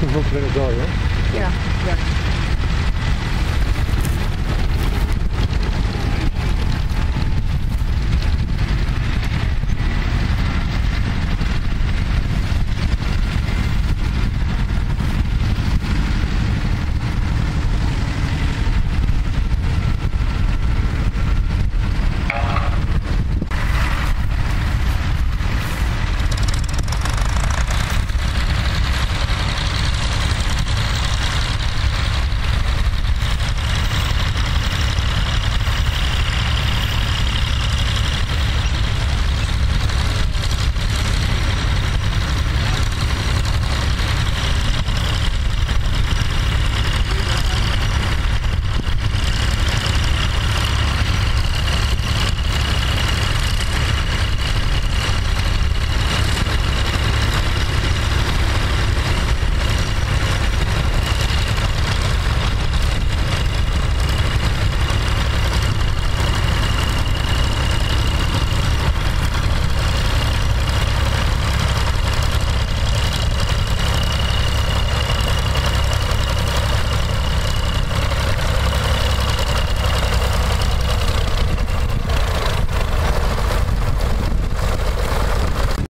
Je moet ik wel. Ja, ja.